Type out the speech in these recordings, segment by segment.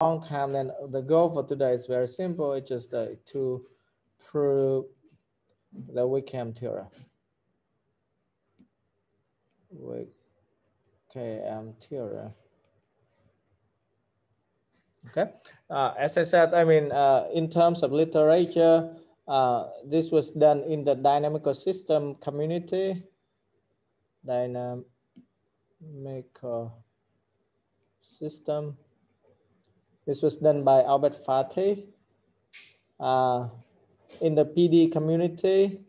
long time, then the goal for today is very simple. It's just uh, to prove the weak KAM theorem. weak KAM theorem. Okay, uh, as I said, I mean, uh, in terms of literature, uh, this was done in the dynamical system community. Dynamical system. This was done by Albert Fathi. Uh, in the PD community,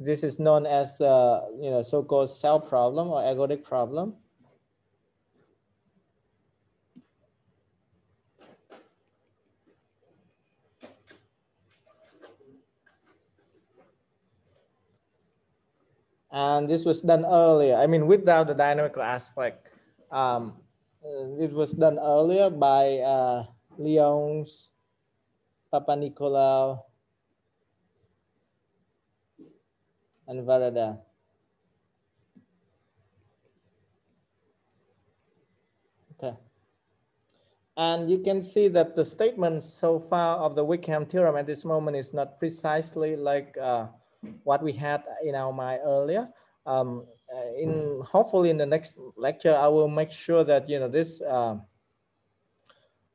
this is known as uh, you know so-called cell problem or ergodic problem. And this was done earlier. I mean, without the dynamical aspect. Um, it was done earlier by uh, Lions, Papanicolaou, and Varadhan. Okay. And you can see that the statement so far of the weak KAM theorem at this moment is not precisely like uh, what we had in our mind earlier. Um, uh, in hopefully in the next lecture, I will make sure that you know this uh,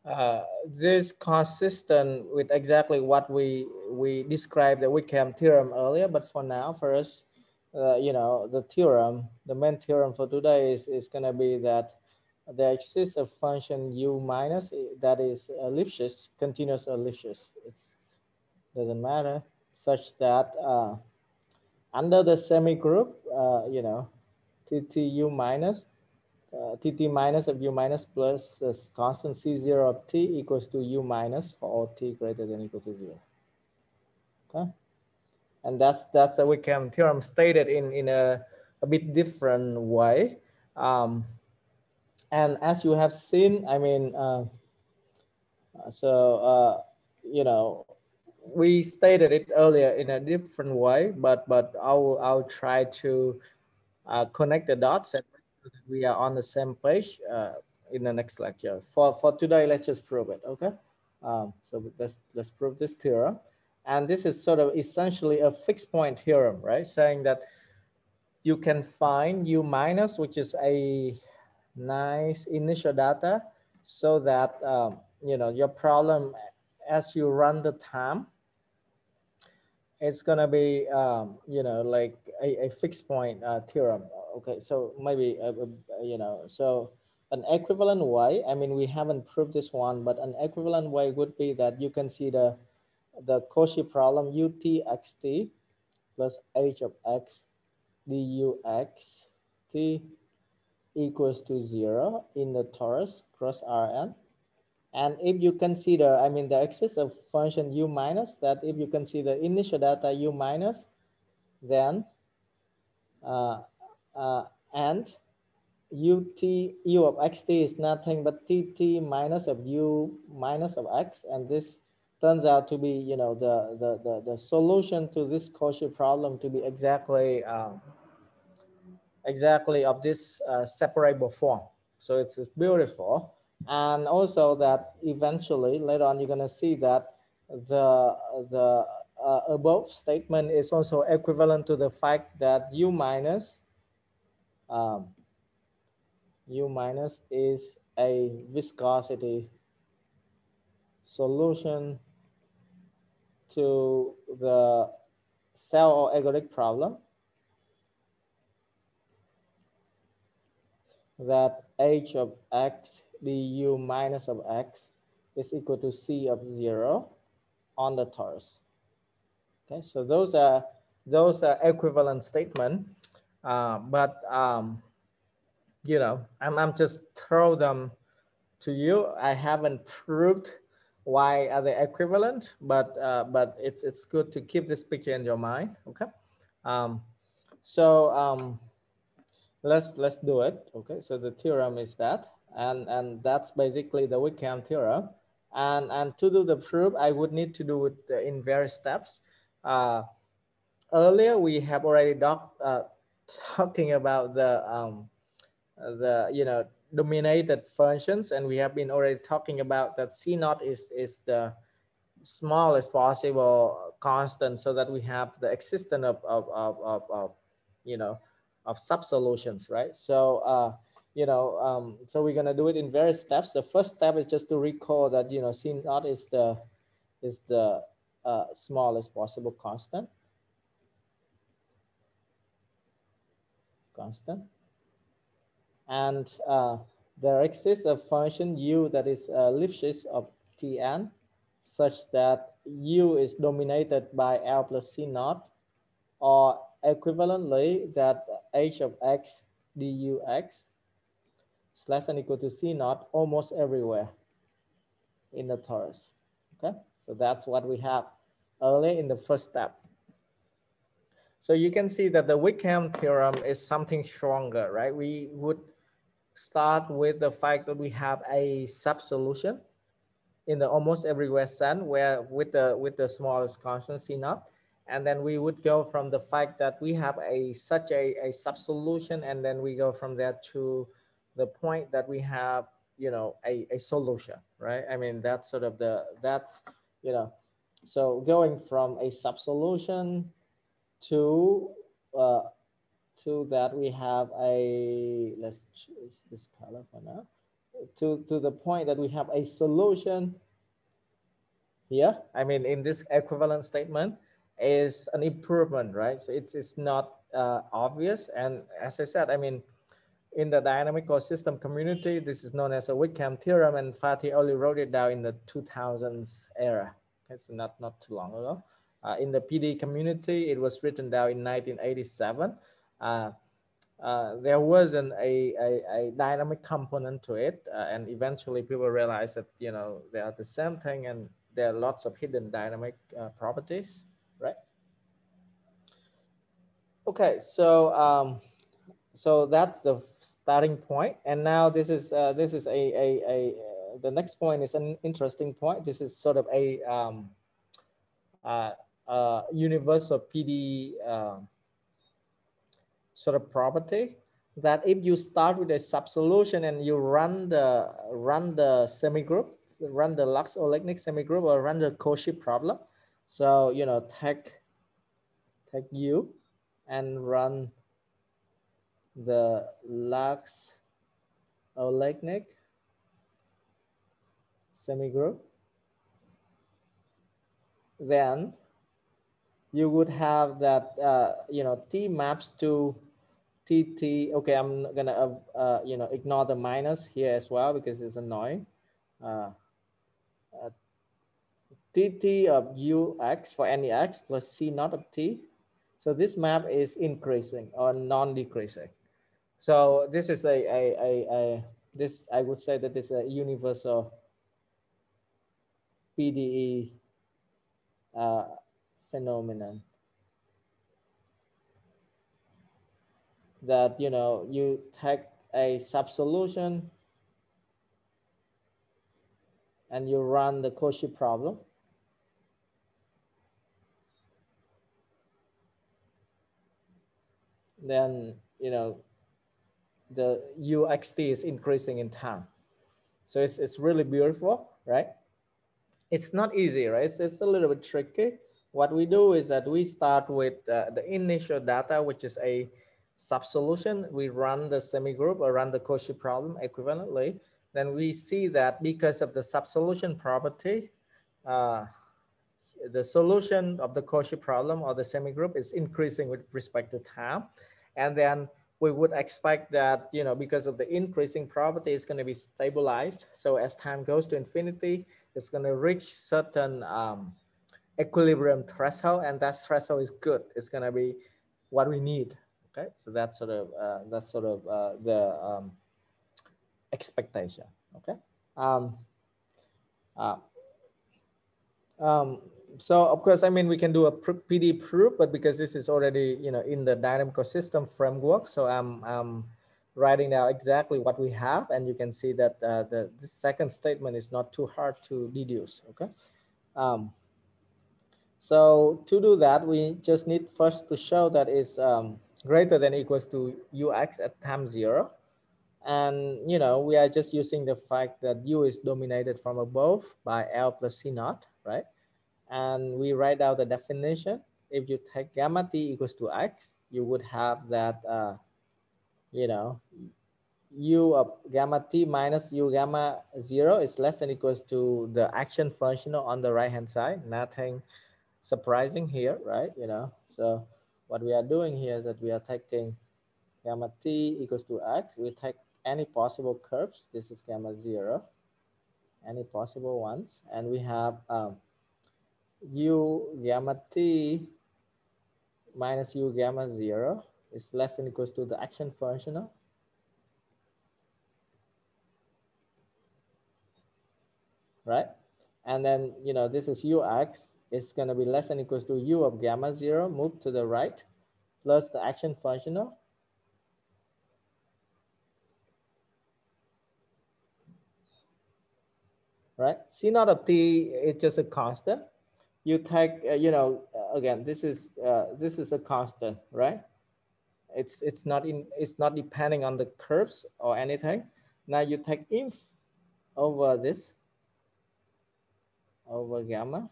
uh, this consistent with exactly what we we described the weak KAM theorem earlier. But for now, first, uh, you know, the theorem, the main theorem for today is is going to be that there exists a function u minus that is Lipschitz, continuous or Lipschitz. It doesn't matter such that uh, under the semi-group, uh, you know, TTU minus, uh, TT minus of U minus plus uh, constant C0 of T equals to U minus for all T greater than equal to zero. Okay. And that's, that's a weak KAM theorem stated in, in a, a bit different way. Um, and as you have seen, I mean, uh, so, uh, you know, we stated it earlier in a different way, but but I'll I'll try to uh, connect the dots and we are on the same page uh, in the next lecture. For for today, let's just prove it. Okay. Um, so let's let's prove this theorem, and this is sort of essentially a fixed point theorem, right? Saying that you can find u minus, which is a nice initial data, so that um, you know your problem as you run the time it's gonna be um, you know like a, a fixed point uh, theorem. Okay, so maybe uh, uh, you know so an equivalent way. I mean, we haven't proved this one, but an equivalent way would be that you can see the the Cauchy problem utxt plus h of x dux t equals to zero in the torus cross Rn and if you consider, I mean, the exists of function u minus, that if you consider initial data u minus, then uh, uh, and ut u of xt is nothing but tt minus of u minus of x, and this turns out to be, you know, the the the, the solution to this Cauchy problem to be exactly um, exactly of this uh, separable form. So it's, it's beautiful. And also that eventually later on, you're gonna see that the, the uh, above statement is also equivalent to the fact that U minus, um, U minus is a viscosity solution to the cell or ergodic problem that h of x du minus of x is equal to c of zero on the torus. Okay, so those are those are equivalent statement, uh, but um, you know, I'm I'm just throw them to you. I haven't proved why are they equivalent, but uh, but it's it's good to keep this picture in your mind. Okay, um, so um, let's let's do it. Okay, so the theorem is that and, and that's basically the weak KAM theorem. And, and to do the proof, I would need to do it in various steps. Uh, earlier, we have already doc, uh, talking about the, um, the, you know, dominated functions, and we have been already talking about that C naught is, is the smallest possible constant so that we have the existence of, of, of, of, of you know, of sub-solutions, right? So, uh, you know, um, so we're gonna do it in various steps. The first step is just to recall that, you know, C naught is the, is the uh, smallest possible constant. Constant. And uh, there exists a function u that is uh, Lipschitz of Tn such that u is dominated by L plus C naught or equivalently that h of x dux is less than equal to C naught almost everywhere in the torus. Okay, so that's what we have early in the first step. So you can see that the weak KAM theorem is something stronger, right? We would start with the fact that we have a sub-solution in the almost everywhere sun where with the with the smallest constant C naught. And then we would go from the fact that we have a such a, a sub-solution and then we go from there to the point that we have, you know, a, a solution, right? I mean, that's sort of the, that's, you know, so going from a sub-solution to, uh, to that we have a, let's choose this color for now, to, to the point that we have a solution here. I mean, in this equivalent statement is an improvement, right? So it's, it's not uh, obvious. And as I said, I mean, in the dynamic system community, this is known as a weak KAM theorem, and Fathi only wrote it down in the 2000s era. It's not, not too long ago. Uh, in the PD community, it was written down in 1987. Uh, uh, there wasn't a, a, a, dynamic component to it, uh, and eventually people realized that you know they are the same thing, and there are lots of hidden dynamic uh, properties, right? Okay, so um, so that's the starting point. And now this is uh, this is a, a, a uh, the next point is an interesting point. This is sort of a um, uh, uh, universal pd um, sort of property that if you start with a sub-solution and you run the run the semigroup run the Lax Oleinik semigroup or run the Cauchy problem. So you know take take u and run the Lax Oleinik semigroup, then you would have that, uh, you know, T maps to TT. Okay, I'm gonna, uh, uh, you know, ignore the minus here as well because it's annoying. Uh, uh, TT of UX for any X plus C naught of T. So this map is increasing or non-decreasing. So this is a, a, a, a this, I would say that this is a universal PDE uh, phenomenon. That, you know, you take a sub-solution and you run the Cauchy problem. Then, you know, the UXT is increasing in time. So it's, it's really beautiful, right? It's not easy, right? It's, it's a little bit tricky. What we do is that we start with uh, the initial data, which is a sub-solution. We run the semigroup or run the Cauchy problem equivalently. Then we see that because of the sub-solution property, uh, the solution of the Cauchy problem or the semigroup is increasing with respect to time. And then we would expect that, you know, because of the increasing property, it's going to be stabilized. So as time goes to infinity, it's going to reach certain um, equilibrium threshold, and that threshold is good. It's going to be what we need. Okay, so that's sort of uh, that's sort of uh, the um, expectation. Okay. Um, uh, um, so of course, I mean, we can do a PD proof, but because this is already, you know, in the dynamical system framework, so I'm, I'm writing now exactly what we have, and you can see that uh, the, the second statement is not too hard to deduce, okay? Um, so to do that, we just need first to show that is um, greater than equals to ux at time zero. And, you know, we are just using the fact that U is dominated from above by L plus C naught, right? And we write out the definition. If you take gamma T equals to X, you would have that, uh, you know, U of gamma T minus U gamma zero is less than equals to the action functional on the right-hand side. Nothing surprising here, right? You know, so what we are doing here is that we are taking gamma T equals to X. We take any possible curves. This is gamma zero, any possible ones. And we have um, u gamma t minus u gamma zero is less than equals to the action functional. Right? And then, you know, this is ux It's going to be less than equals to u of gamma zero, move to the right, plus the action functional right? C naught of t is just a constant. You take, uh, you know, uh, again, this is uh, this is a constant, right? It's it's not in it's not depending on the curves or anything. Now you take inf over this over gamma.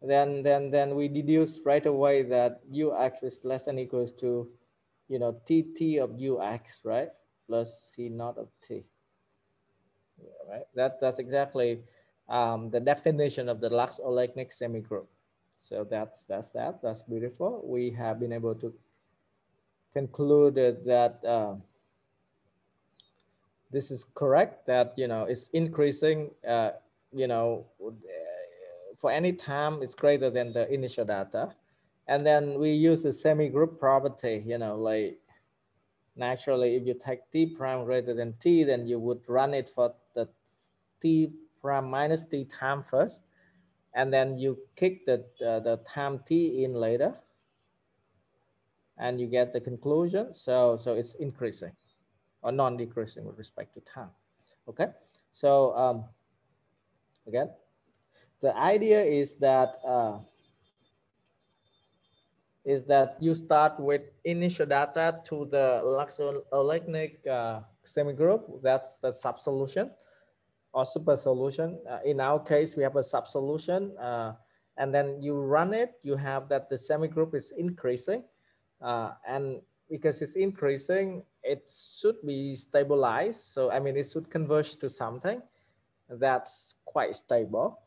Then then then we deduce right away that ux is less than equals to, you know, tt of ux, right? Plus c naught of t right? That, that's exactly um, the definition of the Lax-Oleinik semigroup. So that's, that's that, that's beautiful. We have been able to conclude that uh, this is correct, that, you know, it's increasing, uh, you know, for any time it's greater than the initial data. And then we use the semi-group property, you know, like naturally, if you take t prime greater than t, then you would run it for the t prime minus t time first, and then you kick the, uh, the time t in later, and you get the conclusion. So, so it's increasing or non-decreasing with respect to time. Okay, so um, again, the idea is that uh, is that you start with initial data to the Lax-Oleinik uh, semigroup. That's the sub-solution or super solution. Uh, in our case, we have a sub solution uh, and then you run it, you have that the semi-group is increasing uh, and because it's increasing, it should be stabilized. So, I mean, it should converge to something that's quite stable.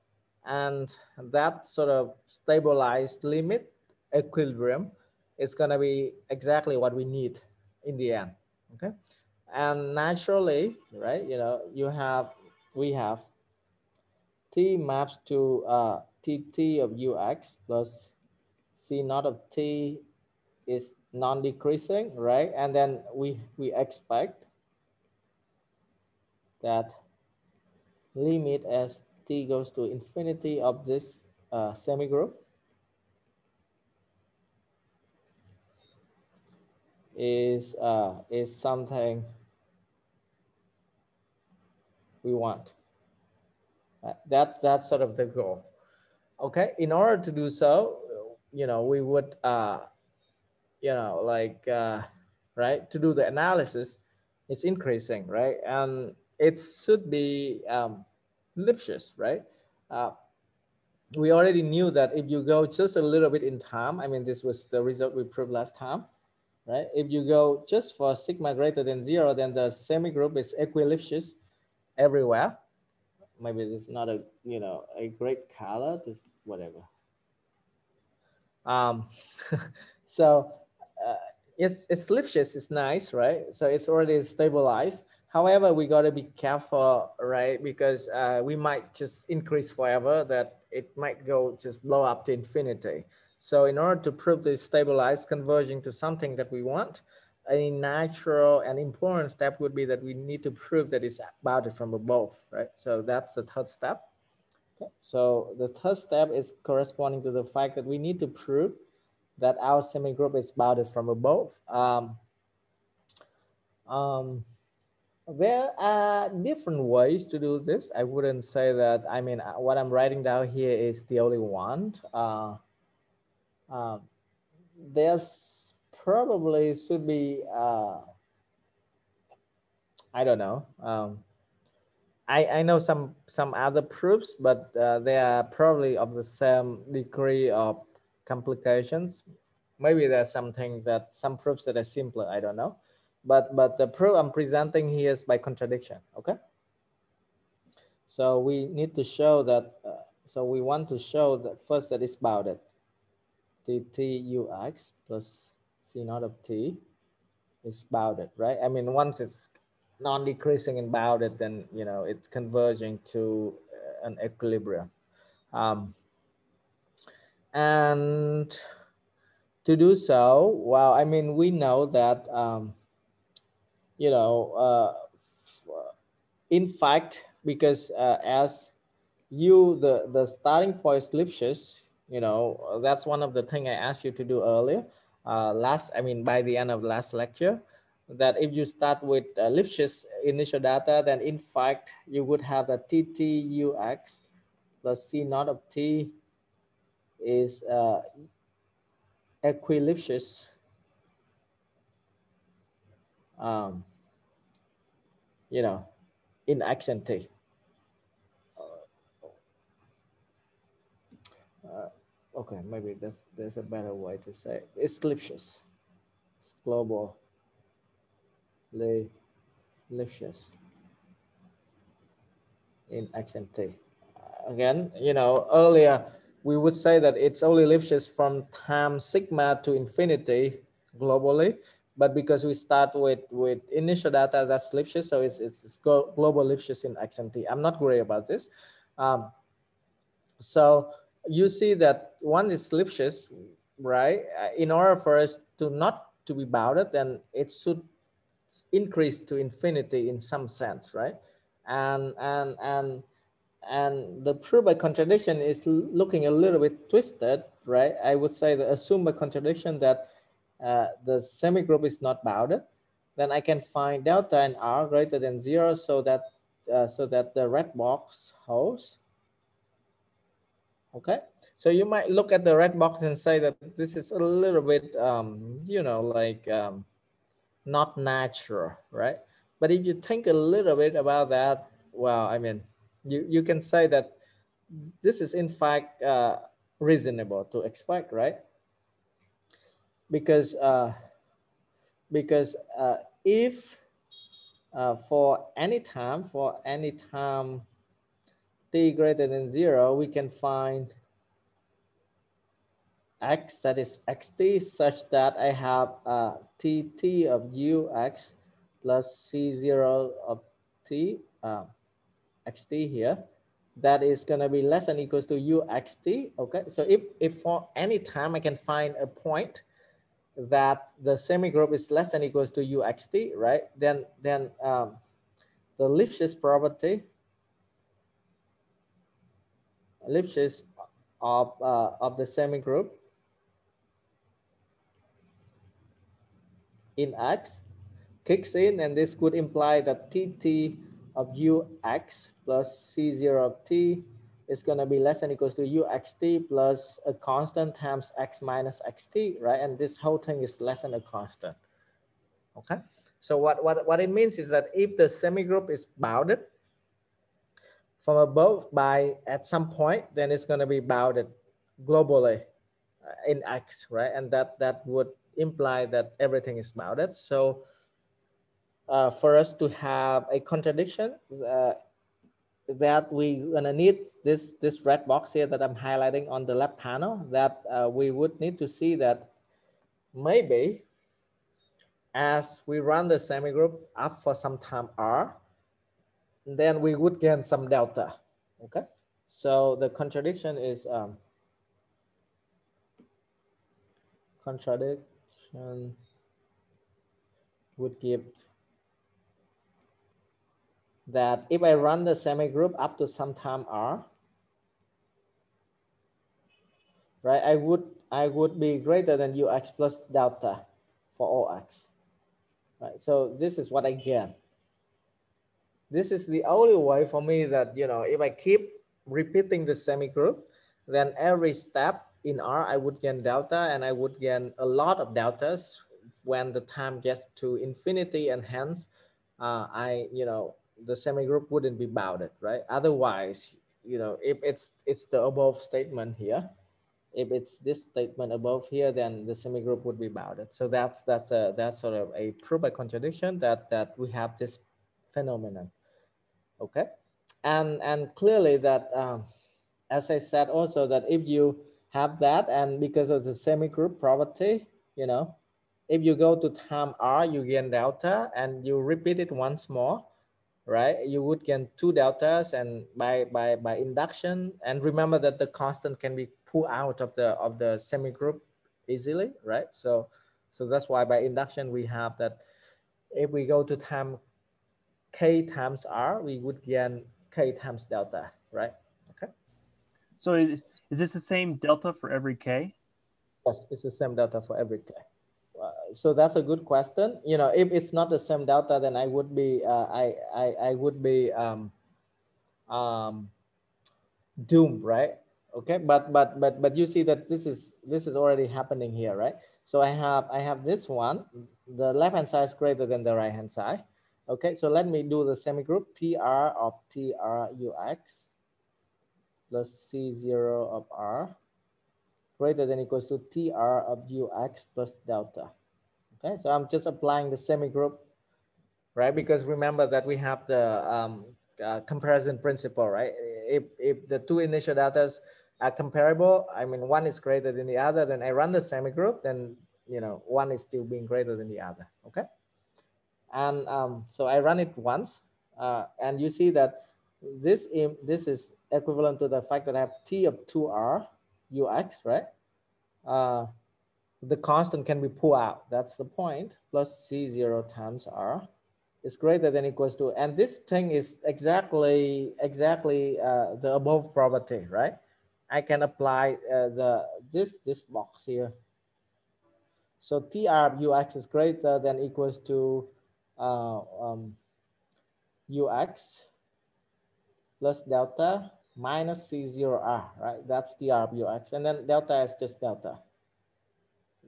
And that sort of stabilized limit equilibrium is going to be exactly what we need in the end. Okay. And naturally, right, you know, you have we have t maps to uh, tt of ux plus c naught of t is non-decreasing, right? And then we, we expect that limit as t goes to infinity of this uh, semigroup is uh, is something we want. Uh, that, that's sort of the goal. Okay, in order to do so, you know, we would, uh, you know, like, uh, right, to do the analysis, it's increasing, right? And it should be um, Lipschitz, right? Uh, we already knew that if you go just a little bit in time, I mean, this was the result we proved last time, right? If you go just for sigma greater than zero, then the semi-group is equi-Lipschitz everywhere. Maybe it's not a, you know, a great color, just whatever. Um, so uh, it's, it's Lipschitz is nice, right? So it's already stabilized. However, we got to be careful, right? Because uh, we might just increase forever that it might go just blow up to infinity. So in order to prove this stabilized converging to something that we want, a natural and important step would be that we need to prove that it's bounded from above, right? So that's the third step. Okay. So the third step is corresponding to the fact that we need to prove that our semigroup is bounded from above. Um, um, there are different ways to do this. I wouldn't say that, I mean, uh, what I'm writing down here is the only one. Uh, uh, there's probably should be uh, I don't know. Um, I, I know some some other proofs, but uh, they are probably of the same degree of complications. Maybe there's something that some proofs that are simpler. I don't know, but but the proof I'm presenting here is by contradiction. Okay. So we need to show that. Uh, so we want to show that first that it's bounded. T T U X plus C naught of T is bounded, right? I mean, once it's non-decreasing and bounded, then you know it's converging to uh, an equilibrium. Um, and to do so, well, I mean, we know that um, you know, uh, in fact, because uh, as you the the starting point is Lipschitz, you know, that's one of the thing I asked you to do earlier. Uh, last, I mean, by the end of last lecture, that if you start with uh, Lipschitz initial data, then in fact, you would have the TTUX plus C naught of T is uh, um, you know, in and T. Uh, okay, maybe that's there's a better way to say it. It's Lipschitz. It's global Lipschitz in X and T. Again, you know, earlier we would say that it's only Lipschitz from time sigma to infinity globally, but because we start with with initial data that's Lipschitz, so it's it's global Lipschitz in X and T. I'm not worried about this. Um, so you see that one is Lipschitz, right? In order for us to not to be bounded, then it should increase to infinity in some sense, right? And and and and the proof by contradiction is looking a little bit twisted, right? I would say the assume by contradiction that uh, the semigroup is not bounded, then I can find delta and r greater than zero so that uh, so that the red box holds. Okay, so you might look at the red box and say that this is a little bit, um, you know, like um, not natural, right? But if you think a little bit about that, well, I mean, you, you can say that this is in fact uh, reasonable to expect, right? Because uh, because uh, if uh, for any time, for any time t greater than zero, we can find x that is xt such that I have a tt of ux plus c0 of t uh, xt here. That is going to be less than equals to uxt okay? So if if for any time i can find a point that the semigroup is less than equals to uxt right? Then then um, the Lipschitz property Lipschitz of uh, of the semigroup in X kicks in and this could imply that TT of ux plus c0 of t is going to be less than equals to uxt plus a constant times x minus xt, right? And this whole thing is less than a constant, okay? So what, what, what it means is that if the semigroup is bounded from above by at some point, then it's going to be bounded globally uh, in x, right? And that, that would imply that everything is bounded. So uh, for us to have a contradiction uh, that we're gonna need this this red box here that I'm highlighting on the left panel that uh, we would need to see that maybe as we run the semigroup up for some time r then we would gain some delta okay so the contradiction is um, contradiction would give that if I run the semigroup up to some time r, right, I would I would be greater than ux plus delta for all x. Right, so this is what I get. This is the only way for me that, you know, if I keep repeating the semigroup, then every step in R, I would gain delta and I would gain a lot of deltas when the time gets to infinity and hence uh, I, you know, the semigroup wouldn't be bounded, right? Otherwise, you know, if it's it's the above statement here, if it's this statement above here, then the semigroup would be bounded. So that's that's a that's sort of a proof by contradiction that that we have this phenomenon. Okay, and and clearly that, um, as I said also that if you have that and because of the semigroup property, you know, if you go to time r, you gain delta and you repeat it once more, right? You would gain two deltas and by by by induction. And remember that the constant can be pulled out of the of the semigroup easily, right? So so that's why by induction we have that if we go to time k times r, we would gain k times delta, right? Okay. So is, is this the same delta for every k? Yes, it's the same delta for every k. Uh, so that's a good question. You know, if it's not the same delta, then I would be, uh, I, I, I would be um, um, doomed, right? Okay, but but but but you see that this is this is already happening here, right? So I have I have this one. The left hand side is greater than the right hand side. Okay, so let me do the semigroup TR of TR UX plus C0 of R greater than equals to TR of UX plus delta. Okay, so I'm just applying the semigroup, right? Because remember that we have the um, uh, comparison principle, right? If, if the two initial deltas are comparable, I mean, one is greater than the other, then I run the semigroup, then, you know, one is still being greater than the other, okay? And um, so I run it once uh, and you see that this, this is equivalent to the fact that I have T of 2R UX, right? Uh, the constant can be pulled out. That's the point. Plus C0 times R is greater than equals to, and this thing is exactly, exactly uh, the above property, right? I can apply uh, the this, this box here. So TR UX is greater than equals to um, ux plus delta minus C0R, right? That's the ux. And then delta is just delta.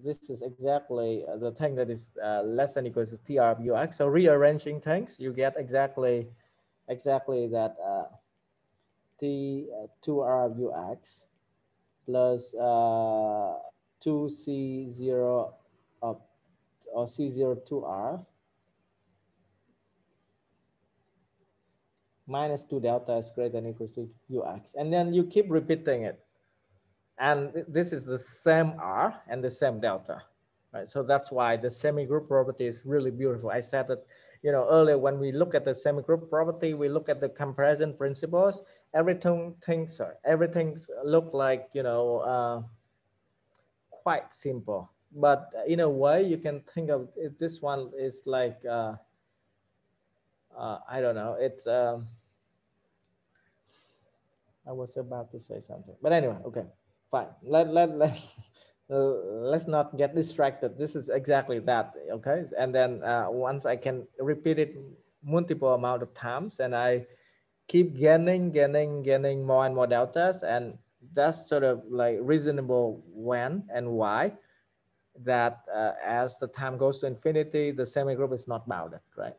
This is exactly the thing that is uh, less than equal to TRUX. So rearranging things, you get exactly, exactly that uh, T2RUX plus uh, 2C0 of, or C02R minus 2 delta is greater than equals to ux. And then you keep repeating it. And this is the same r and the same delta. Right? So that's why the semi-group property is really beautiful. I said that you know, earlier when we look at the semi-group property, we look at the comparison principles, everything things everything look like, you know, uh, quite simple. But in a way, you can think of it, this one is like, uh, uh, I don't know. It's um, I was about to say something, but anyway, okay, fine. Let let let let's not get distracted. This is exactly that, okay? And then uh, once I can repeat it multiple amount of times, and I keep gaining, gaining, gaining more and more deltas, and that's sort of like reasonable when and why that uh, as the time goes to infinity, the semi-group is not bounded, right?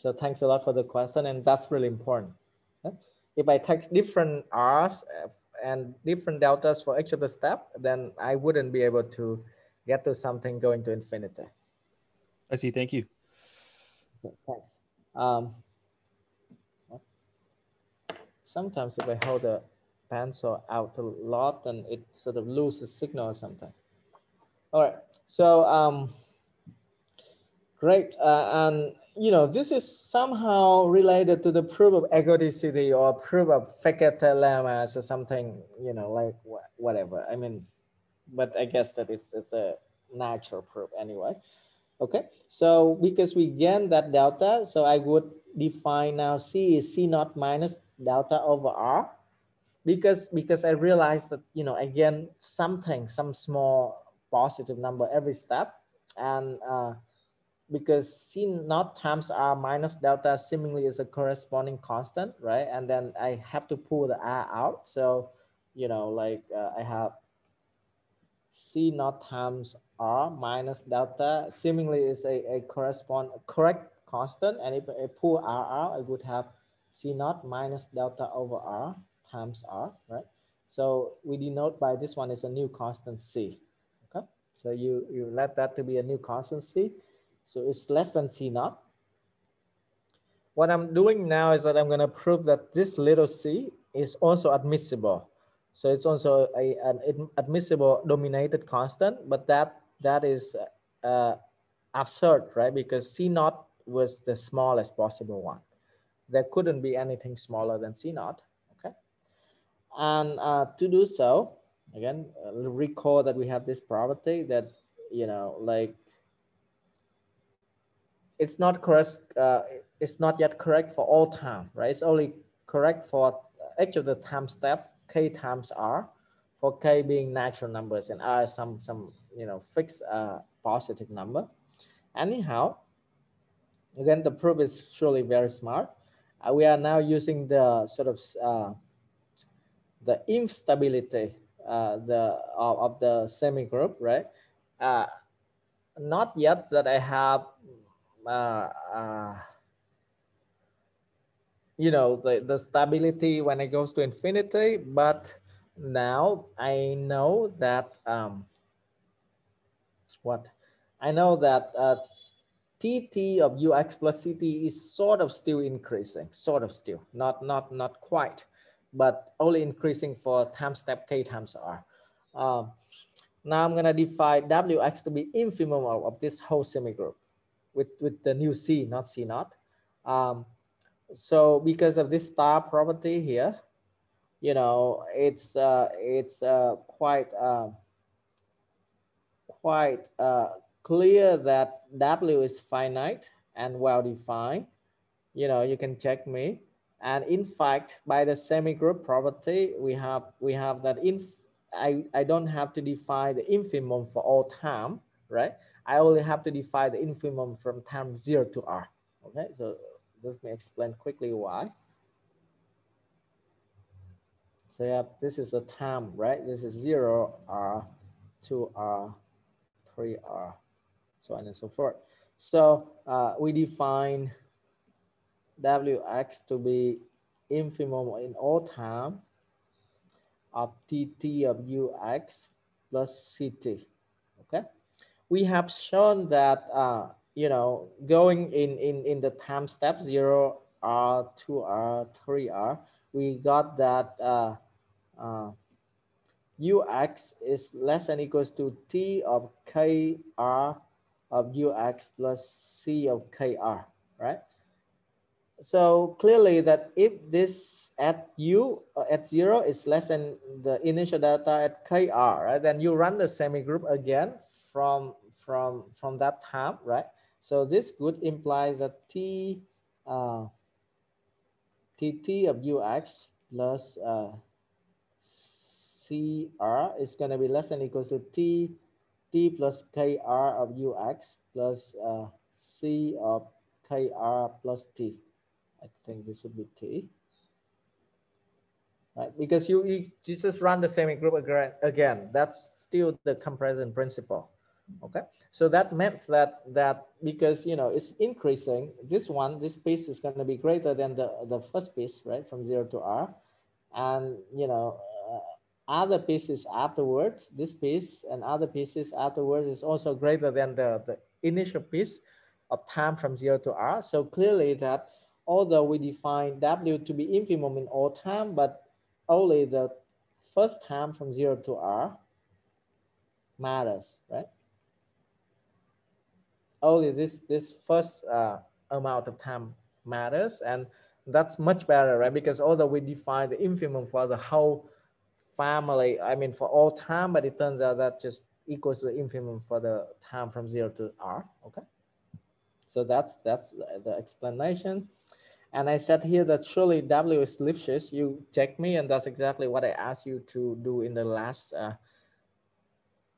So thanks a lot for the question. And that's really important. If I take different R's and different deltas for each of the step, then I wouldn't be able to get to something going to infinity. I see. Thank you. Okay, thanks. Um, sometimes if I hold the pencil out a lot, then it sort of loses signal or something. All right. So um, great. Uh, and you know, this is somehow related to the proof of ergodicity or proof of Fekete lemmas or something, you know, like whatever. I mean, but I guess that is it's a natural proof anyway. Okay, so because we gain that delta, so I would define now C is C naught minus delta over R because because I realized that, you know, again, something, some small positive number every step and uh, because C naught times R minus delta seemingly is a corresponding constant, right? And then I have to pull the R out. So, you know, like uh, I have C naught times R minus delta seemingly is a, a correspond correct constant. And if I pull R out, I would have C naught minus delta over R times R, right? So we denote by this one is a new constant C, okay? So you, you let that to be a new constant C. So it's less than C naught. What I'm doing now is that I'm gonna prove that this little c is also admissible. So it's also a, an admissible dominated constant, but that that is uh, absurd, right? Because C naught was the smallest possible one. There couldn't be anything smaller than C naught, okay? And uh, to do so, again, recall that we have this property that, you know, like, it's not correct, uh, it's not yet correct for all time, right? It's only correct for each of the time step, k times r, for k being natural numbers and r some some you know fixed uh, positive number. Anyhow, again the proof is surely very smart. Uh, we are now using the sort of uh, the instability uh, the of, of the semi group, right? Uh, not yet that I have uh, you know, the, the stability when it goes to infinity, but now I know that, um, what? I know that uh, TT of UX plus CT is sort of still increasing, sort of still, not, not, not quite, but only increasing for time step K times R. Um, now I'm gonna define WX to be infimum of, of this whole semigroup with, with the new C, not C naught. Um, so because of this star property here, you know, it's uh, it's uh, quite uh, quite uh, clear that W is finite and well defined. You know, you can check me. And in fact, by the semi-group property, we have we have that in I, I don't have to define the infimum for all time, right? I only have to define the infimum from time zero to R. Okay, so let me explain quickly why. So yeah, this is a time, right? This is zero R, two R, three R, so on and so forth. So uh, we define Wx to be infimum in all time of Tt of Ux plus Ct? We have shown that uh, you know, going in, in, in the time step zero R, two R, three R, we got that uh, uh, Ux is less than equals to T of KR of Ux plus C of KR, right? So clearly that if this at U uh, at zero is less than the initial data at KR, right? Then you run the semi group again from, from, from that time, right? So this would imply that T uh, TT of UX plus uh, CR is going to be less than equals to T T plus KR of UX plus uh, C of KR plus T. I think this would be T. Right? Because you, you just run the same group again, again. That's still the comparison principle. Okay, so that meant that that because you know it's increasing, this one, this piece is going to be greater than the the first piece, right, from zero to r, and you know uh, other pieces afterwards, this piece and other pieces afterwards is also greater than the the initial piece of time from zero to r. So clearly that although we define w to be infimum in all time, but only the first time from zero to r matters, right? Only this this first uh, amount of time matters and that's much better right? Because although we define the infimum for the whole family i mean for all time but it turns out that just equals to the infimum for the time from zero to r okay? So that's that's the explanation. And i said here that surely w is lipschitz. You check me and that's exactly what i asked you to do in the last uh,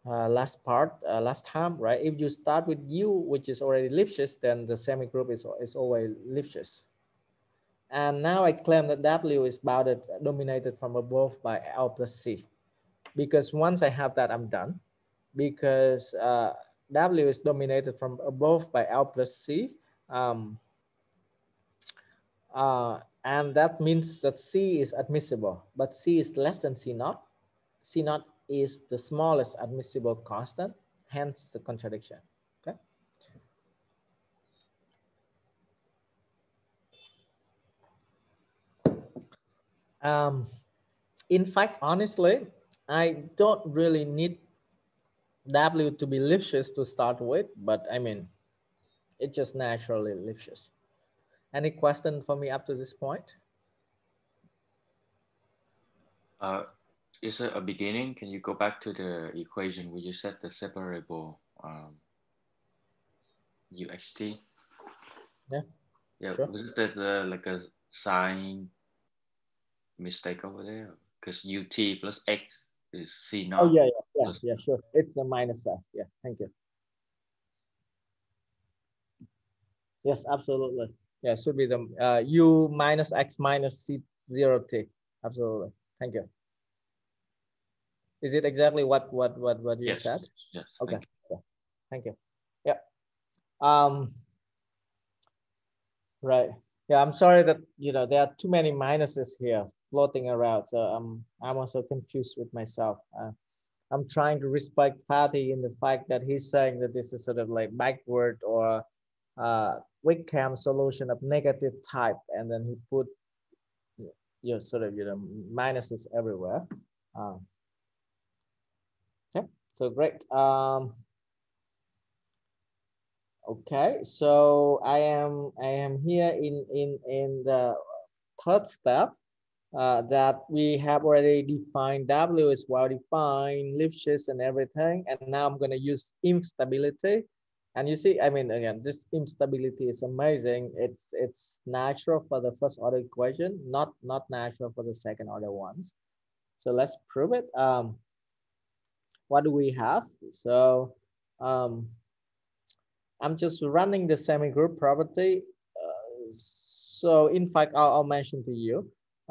uh, last part, uh, last time, right? If you start with U, which is already Lipschitz, then the semigroup is, is always Lipschitz. And now I claim that W is bounded, dominated from above by L plus C. Because once I have that, I'm done. Because uh, W is dominated from above by L plus C. Um, Uh, and that means that C is admissible, but C is less than C naught. C naught is the smallest admissible constant, hence the contradiction, okay? Um, in fact, honestly, I don't really need W to be Lipschitz to start with, but I mean, it just naturally Lipschitz. Any question for me up to this point? Uh, is it a beginning? Can you go back to the equation where you set the separable um, uxt? Yeah. Yeah. Sure. Was that the, like a sign mistake over there? Because ut plus x is c naught. Oh yeah, yeah, yeah, yeah, sure. It's a minus f. Yeah, thank you. Yes, absolutely. Yeah, should be the uh, u minus x minus c zero t. Absolutely. Thank you. Is it exactly what what what what you Yes. said? Yes. Okay. thank you. Thank you. Yeah. Um. Right. Yeah, I'm sorry that you know there are too many minuses here floating around, so I'm I'm also confused with myself. Uh, I'm trying to respect Fathi in the fact that he's saying that this is sort of like backward or uh, weak KAM solution of negative type, and then he put you know, sort of you know minuses everywhere. Um, okay, so great. Um, okay, so I am I am here in in in the third step uh, that we have already defined W is well defined, Lipschitz and everything. And now I'm going to use inf stability. And you see, I mean, again, this inf stability is amazing. It's it's natural for the first order equation, not not natural for the second order ones. So let's prove it. Um, what do we have? So um, I'm just running the semi-group property. Uh, so in fact, I'll, I'll mention to you.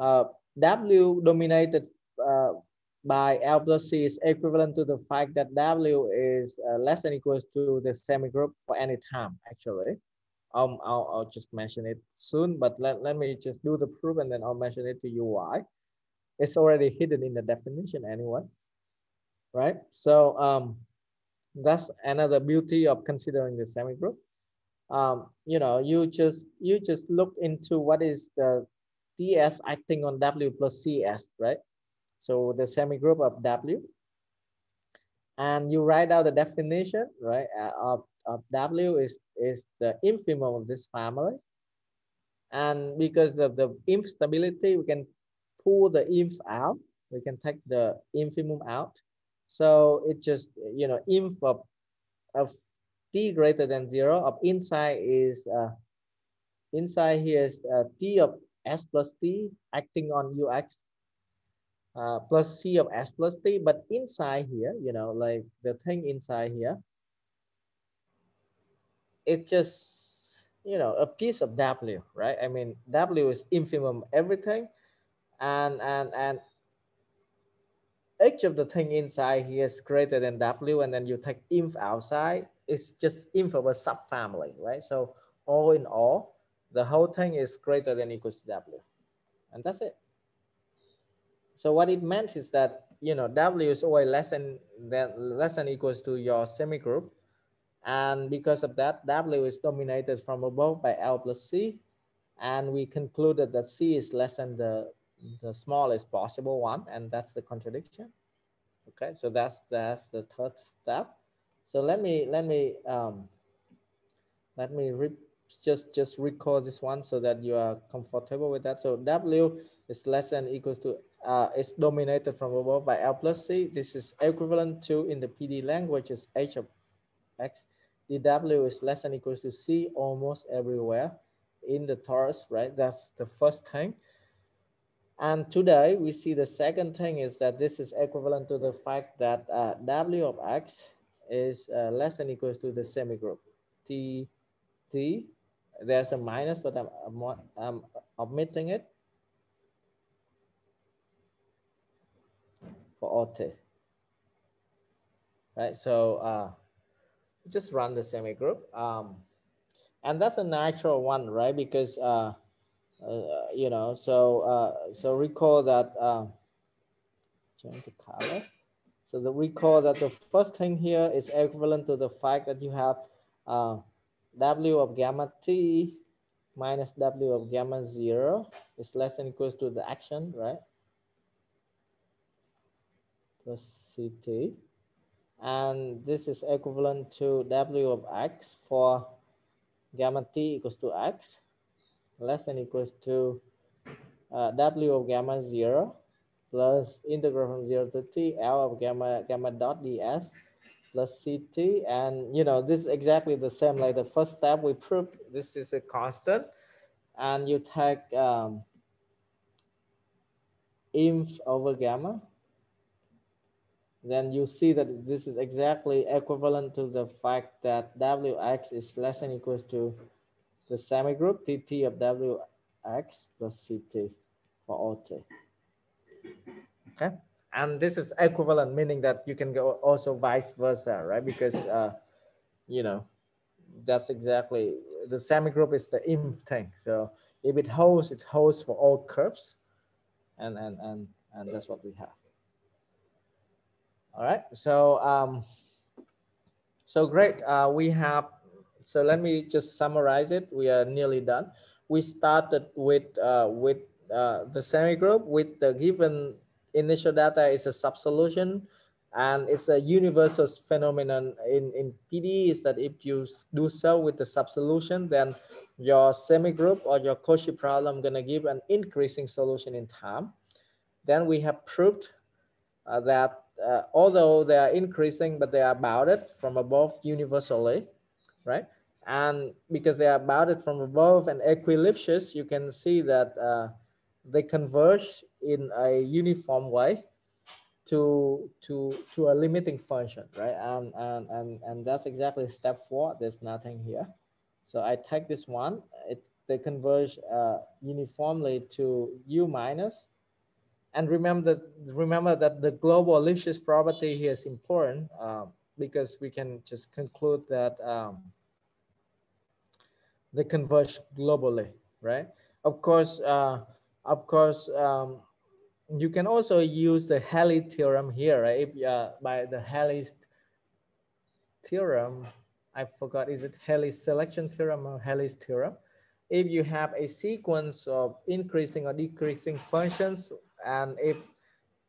Uh, W dominated uh, by L plus C is equivalent to the fact that W is uh, less than equals to the semi-group for any time, actually. Um, I'll, I'll just mention it soon, but let, let me just do the proof and then I'll mention it to you why. It's already hidden in the definition anyway, right? So um, that's another beauty of considering the semi-group. Um, you know, you just you just look into what is the DS acting on W plus CS, right? So the semi-group of W. And you write out the definition, right, uh, of, of W is, is the infimum of this family. And because of the inf stability, we can pull the inf out. We can take the infimum out. So it just, you know, inf of, of t greater than zero of inside is, uh, inside here is uh, t of s plus t acting on ux uh, plus c of s plus t. But inside here, you know, like the thing inside here, it just, you know, a piece of w, right? I mean, w is infimum everything. And, and, and each of the thing inside here is greater than w. And then you take inf outside, it's just inf of a subfamily, right? So all in all, the whole thing is greater than equals to w. And that's it. So what it meant is that, you know, W is always less than, than, less than equals to your semigroup. And because of that, W is dominated from above by L plus C. And we concluded that C is less than the, the smallest possible one. And that's the contradiction. Okay, so that's, that's the third step. So let me, let me, um, let me re just, just recall this one so that you are comfortable with that. So W is less than equals to uh, is dominated from above by L plus C. This is equivalent to in the PD language is H of X. dW is less than equals to C almost everywhere in the torus, right? That's the first thing. And today we see the second thing is that this is equivalent to the fact that uh, W of X is uh, less than equals to the semigroup. T, T, there's a minus, but I'm, I'm, I'm omitting it. for OT. Right, so uh, just run the semi-group. Um, and that's a natural one, right? Because uh, uh, you know, so uh, so recall that uh, change the color. So the recall that the first thing here is equivalent to the fact that you have uh, W of gamma T minus W of gamma zero is less than equals to the action, right? Plus CT. And this is equivalent to W of X for gamma T equals to X less than equals to uh, W of gamma zero plus integral from zero to T L of gamma gamma dot ds plus CT. And you know, this is exactly the same. Like the first step we proved this is a constant. And you take um, inf over gamma. Then you see that this is exactly equivalent to the fact that Wx is less than equals to the semigroup TT of Wx plus CT for OT. Okay, and this is equivalent, meaning that you can go also vice versa, right? Because, uh, you know, that's exactly, the semigroup is the im thing. So if it holds, it holds for all curves. And, and, and, and that's what we have. All right, so um, so great. Uh, we have so let me just summarize it. We are nearly done. We started with uh, with uh, the semigroup with the given initial data is a subsolution and it's a universal phenomenon in, in PD is that if you do so with the subsolution, then your semigroup or your Cauchy problem gonna give an increasing solution in time. Then we have proved uh, that uh, although they are increasing, but they are bounded from above universally right? And because they are bounded from above and equi-Lipschitz, you can see that uh, they converge in a uniform way to to to a limiting function, right? And and and and that's exactly step four. There's nothing here, so I take this one. It's they converge uh, uniformly to u minus, and remember that remember that the global Lipschitz property here is important. Um, because we can just conclude that um, they converge globally, right? Of course, uh, of course, um, you can also use the Helly theorem here, right? If, uh, by the Helly theorem, I forgot, is it Helly selection theorem or Helly's theorem? If you have a sequence of increasing or decreasing functions, and if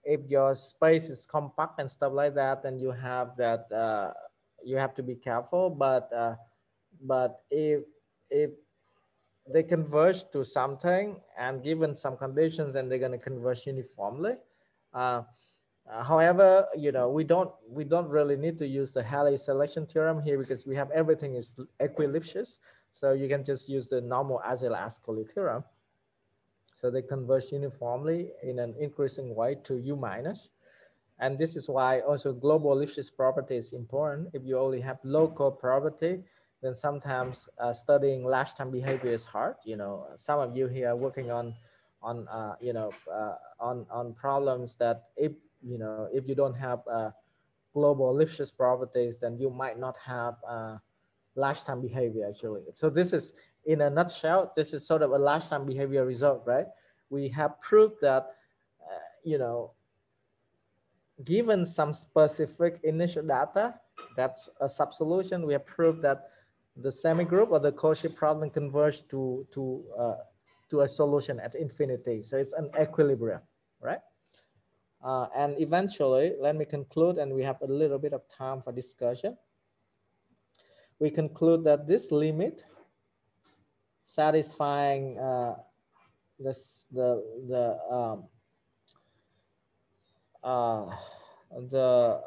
if your space is compact and stuff like that, then you have that uh, you have to be careful. But uh, but if if they converge to something and given some conditions, then they're going to converge uniformly. Uh, however, you know we don't we don't really need to use the Helly selection theorem here because we have everything is equi-Lipschitz. So you can just use the normal Arzelà-Ascoli theorem. So they converge uniformly in an increasing way to U minus. And this is why also global Lipschitz property is important. If you only have local property, then sometimes uh, studying last time behavior is hard. You know, some of you here are working on, on uh, you know, uh, on, on problems that if, you know, if you don't have uh, global Lipschitz properties, then you might not have uh, last time behavior actually. So this is in a nutshell, this is sort of a last time behavior result, right? We have proved that, uh, you know, given some specific initial data, that's a subsolution. We have proved that the semi-group or the Cauchy problem converge to, to, uh, to a solution at infinity. So it's an equilibrium, right? Uh, and eventually, let me conclude and we have a little bit of time for discussion. We conclude that this limit satisfying uh, this the the um, uh, the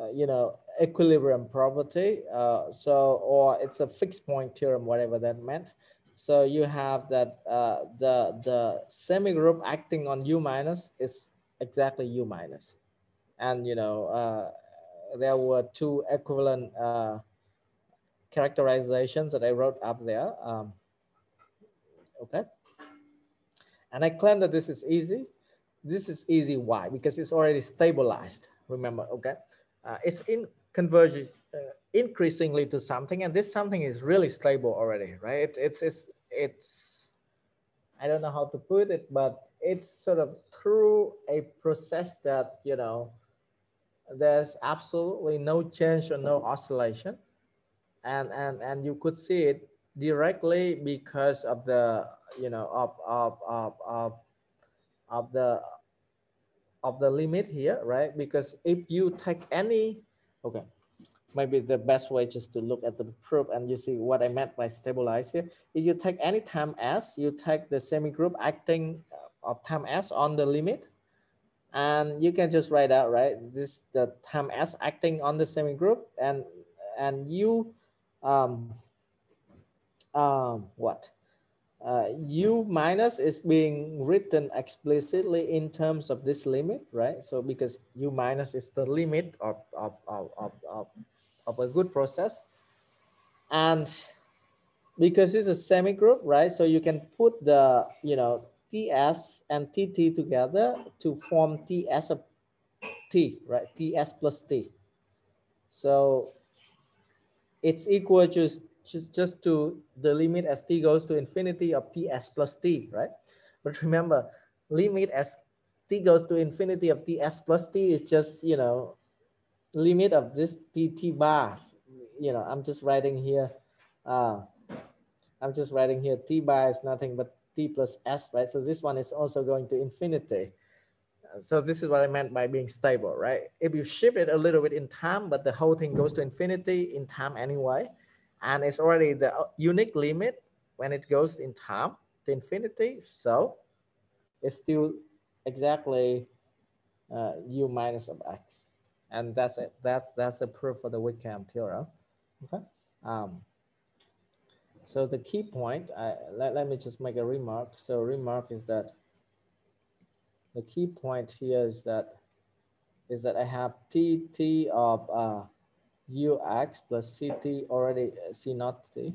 uh, you know equilibrium property uh, so or it's a fixed point theorem whatever that meant. So you have that uh, the the semigroup acting on u minus is exactly u minus. And you know uh, there were two equivalent uh, characterizations that I wrote up there. Um, okay? And I claim that this is easy. This is easy, why? Because it's already stabilized, remember, okay? Uh, it's in converges uh, increasingly to something and this something is really stable already, right? It, it's, it's, it's, I don't know how to put it, but it's sort of through a process that, you know, there's absolutely no change or no oscillation. And, and, and you could see it directly because of the, you know, of, of, of, of, of the, of the limit here, right? Because if you take any, okay, maybe the best way just to look at the proof and you see what I meant by stabilize here. If you take any time s, you take the semi-group acting of time s on the limit, and you can just write out right this the time s acting on the semi-group and and you um um what uh, u minus is being written explicitly in terms of this limit right so because u minus is the limit of of of, of, of, of a good process and because it's a semi-group right so you can put the you know TS and TT together to form TS of T, right? TS plus T. So it's equal to just, just to the limit as T goes to infinity of TS plus T, right? But remember, limit as T goes to infinity of TS plus T is just, you know, limit of this TT bar. You know, I'm just writing here, uh, I'm just writing here T bar is nothing but t plus s, right? So this one is also going to infinity. So this is what I meant by being stable, right? If you shift it a little bit in time, but the whole thing goes to infinity in time anyway, and it's already the unique limit when it goes in time to infinity. So it's still exactly uh, u minus of x. And that's it. That's that's a proof for the weak KAM theorem. Okay. Um, so the key point, I, let, let me just make a remark. So remark is that the key point here is that is that I have t t of uh, ux plus ct already uh, c naught t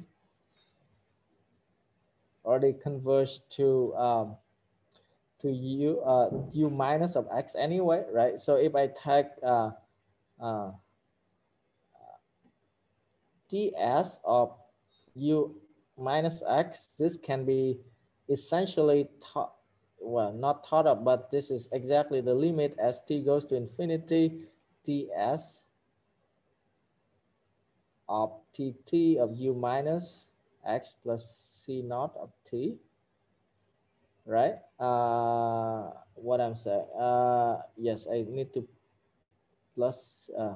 already converged to um, to u uh, u minus of x anyway, right? So if I take uh, uh, ts of u minus x, this can be essentially taught, well, not thought of, but this is exactly the limit as t goes to infinity, ts of tt of u minus x plus c naught of t, right? Uh, what I'm saying, uh, yes, I need to plus uh,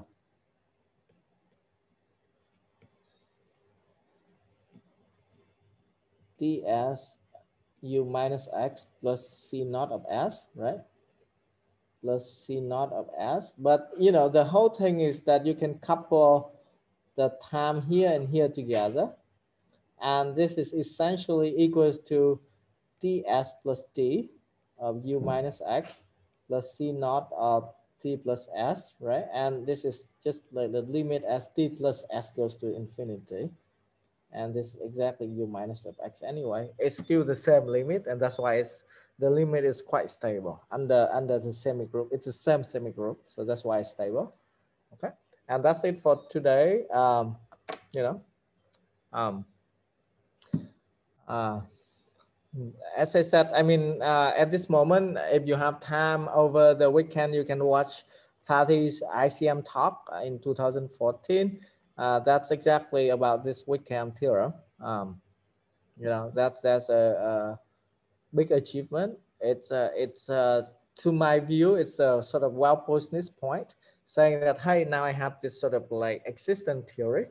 ts u minus x plus c naught of s, right? Plus c naught of s. But you know, the whole thing is that you can couple the time here and here together. And this is essentially equals to ts plus t of u hmm. minus x plus c naught of t plus s, right? And this is just like the limit as t plus s goes to infinity and this is exactly u minus of x anyway. It's still the same limit, and that's why it's the limit is quite stable under under the semi group. It's the same semi group, so that's why it's stable. And that's it for today. Um, you know, um, uh, as I said, I mean, uh, at this moment, if you have time over the weekend, you can watch Fathi's ICM talk in 2014 uh, that's exactly about this weak KAM theorem. Um, you know, that's that's a, a big achievement. It's uh, it's uh, to my view, it's a sort of well-posedness point, saying that hey, now I have this sort of like existent theory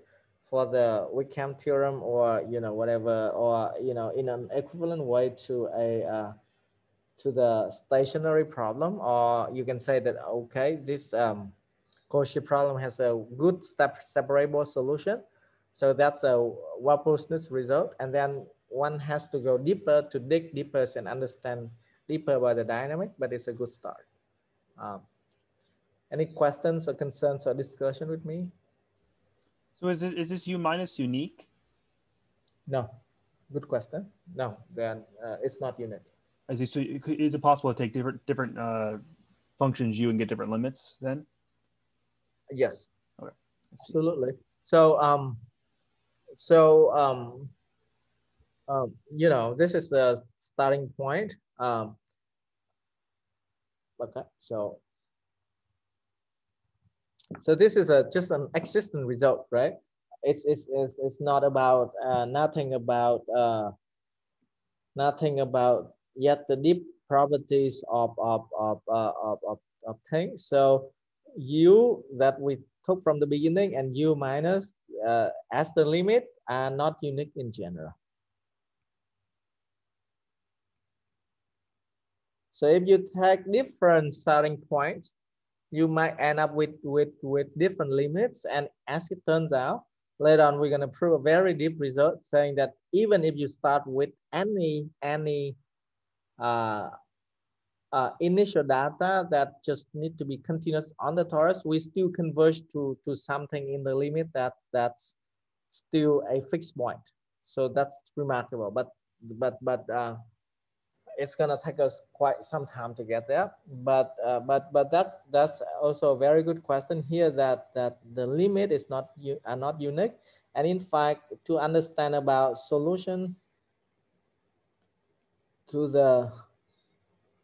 for the weak KAM theorem, or you know whatever, or you know in an equivalent way to a uh, to the stationary problem, or you can say that okay, this um, Cauchy problem has a good step separable solution. So that's a well-posedness result. And then one has to go deeper to dig deeper and understand deeper about the dynamic, but it's a good start. Um, any questions or concerns or discussion with me? So is this, is this U minus unique? No, good question. No, then uh, it's not unique. I see. So is it possible to take different different uh, functions U and get different limits then? Yes. Okay. Absolutely. So um, so um, um, you know, this is the starting point. Um, okay, so so this is a just an existing result, right? It's it's it's, it's not about uh, nothing about uh, nothing about yet the deep properties of of of, uh, of, of of things. So u that we took from the beginning and u minus uh, as the limit are not unique in general. So if you take different starting points, you might end up with, with, with different limits. And as it turns out, later on, we're going to prove a very deep result saying that even if you start with any, any uh, uh, initial data that just need to be continuous on the torus, we still converge to, to something in the limit that, that's still a fixed point. So that's remarkable. But, but, but, uh, it's gonna take us quite some time to get there. But uh, but but that's that's also a very good question here. That that the limit is not you are not unique, and in fact, to understand about solution to the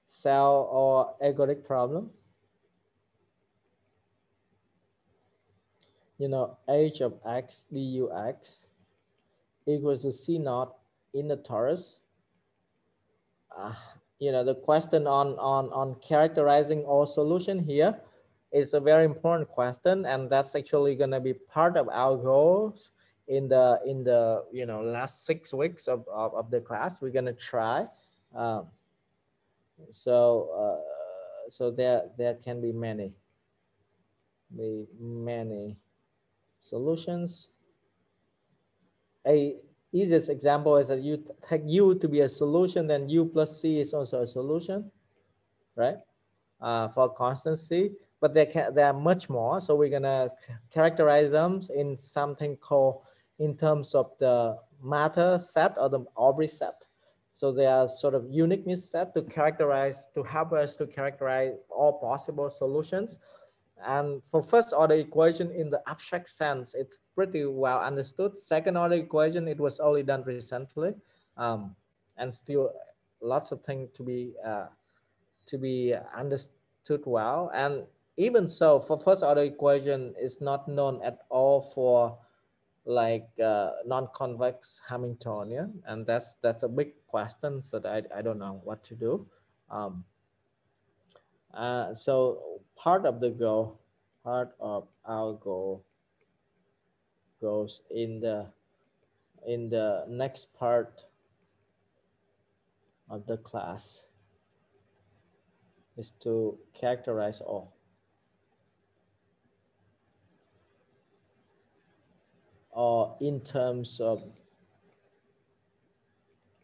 cell or ergodic problem, you know, h of x dux equals to c naught in the torus you know, the question on, on, on characterizing all solution here is a very important question. And that's actually going to be part of our goals in the, in the, you know, last six weeks of, of, of the class. We're going to try. Um, so, uh, so there, there can be many, be many solutions. A, easiest example is that you take U to be a solution, then U plus C is also a solution, right? Uh, for constancy, but there can there are much more. So we're gonna characterize them in something called in terms of the Mather set or the Aubry set. So they are sort of uniqueness set to characterize, to help us to characterize all possible solutions. And for first order equation in the abstract sense, it's pretty well understood. Second order equation, it was only done recently, um, and still lots of things to be uh, to be understood well. And even so, for first order equation, is not known at all for like uh, non-convex Hamiltonian, and that's that's a big question. So that I I don't know what to do. Um, uh, so part of the goal, part of our goal goes in the in the next part of the class is to characterize all. Or in terms of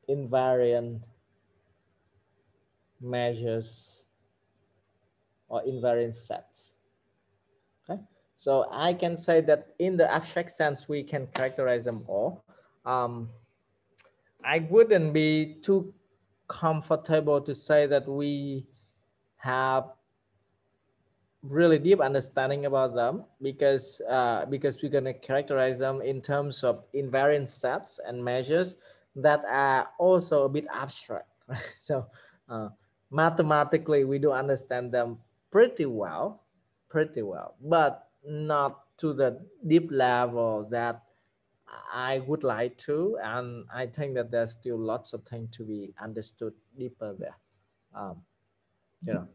invariant measures or invariant sets. Okay, so I can say that in the abstract sense, we can characterize them all. Um, I wouldn't be too comfortable to say that we have really deep understanding about them because uh, because we're going to characterize them in terms of invariant sets and measures that are also a bit abstract. So uh, mathematically, we do understand them pretty well, pretty well, but not to the deep level that I would like to. And I think that there's still lots of things to be understood deeper there. Um, you know,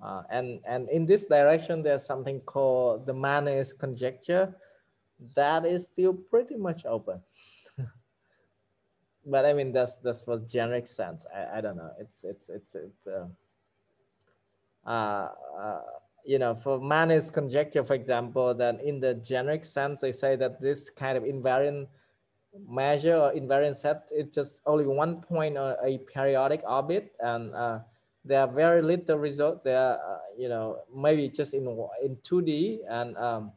uh, and, and in this direction, there's something called the Mané's conjecture that is still pretty much open. but I mean, that's, that's for generic sense. I, I don't know. It's, it's, it's, it's, uh, uh, uh, you know, for Mané's conjecture, for example, that in the generic sense, they say that this kind of invariant measure or invariant set, it's just only one point on a periodic orbit. And uh, there are very little result there, uh, you know, maybe just in, in 2D and, um,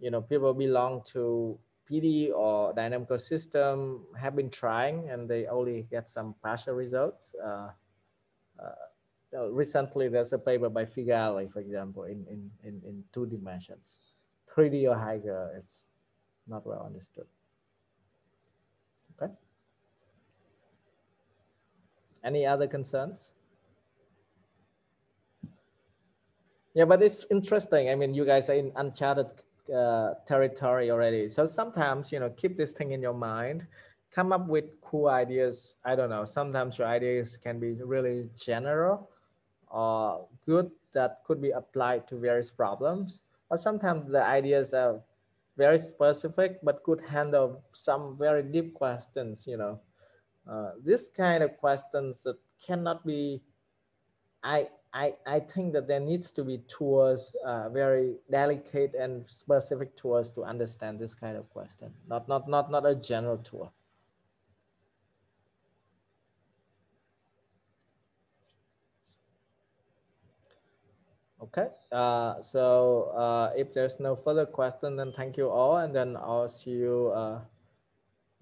you know, people belong to PD or dynamical system have been trying and they only get some partial results. Uh, uh, recently there's a paper by Figalli, for example, in, in, in, in two dimensions. 3D or higher, it's not well understood. Okay. Any other concerns? Yeah, but it's interesting. I mean, you guys are in uncharted uh, territory already. So sometimes, you know, keep this thing in your mind, come up with cool ideas. I don't know. Sometimes your ideas can be really general or good that could be applied to various problems. Or sometimes the ideas are very specific, but could handle some very deep questions, you know. Uh, this kind of questions that cannot be, I, I, I think that there needs to be tools, uh, very delicate and specific tools to understand this kind of question, not, not, not, not a general tool. Okay, uh, so uh, if there's no further question, then thank you all, and then I'll see you uh,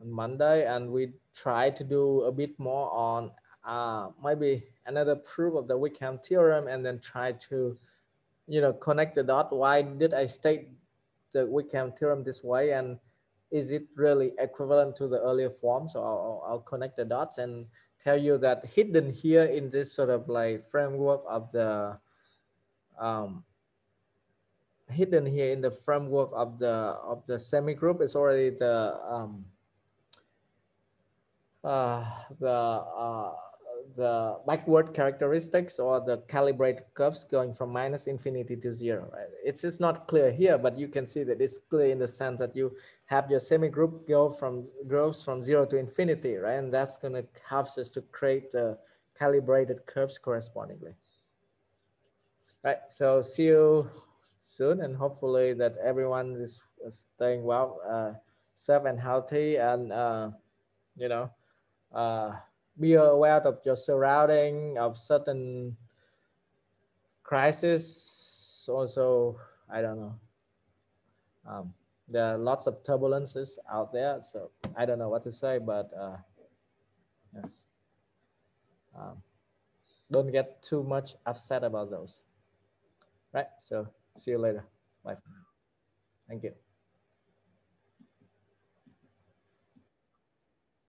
on Monday, and we try to do a bit more on uh, maybe another proof of the weak KAM theorem, and then try to, you know, connect the dot. Why did I state the weak KAM theorem this way, and is it really equivalent to the earlier form? So I'll, I'll connect the dots and tell you that hidden here in this sort of like framework of the um, hidden here in the framework of the of the semi group is already the um, uh, the uh, the backward characteristics or the calibrated curves going from minus infinity to zero. Right? It's it's not clear here, but you can see that it's clear in the sense that you have your semi group go from grows from zero to infinity, right? And that's going to help us to create the calibrated curves correspondingly. Right. So see you soon, and hopefully that everyone is staying well, uh, safe and healthy, and uh, you know, uh, be aware of your surrounding, of certain crisis. Also, I don't know. Um, there are lots of turbulences out there, so I don't know what to say, but uh, yes. Um, don't get too much upset about those right? So see you later. Bye. Thank you.